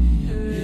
Yeah.